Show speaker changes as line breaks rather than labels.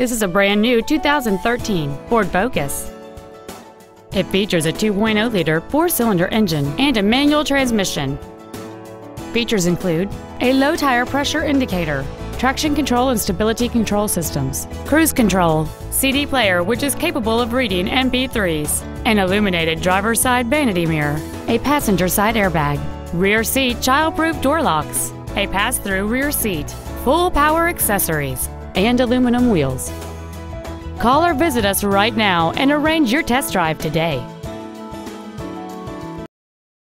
This is a brand new 2013 Ford Focus. It features a 2.0-liter four-cylinder engine and a manual transmission. Features include a low tire pressure indicator, traction control and stability control systems, cruise control, CD player which is capable of reading MP3s, an illuminated driver's side vanity mirror, a passenger side airbag, rear seat child-proof door locks, a pass-through rear seat, full power accessories, and aluminum wheels. Call or visit us right now and arrange your test drive today.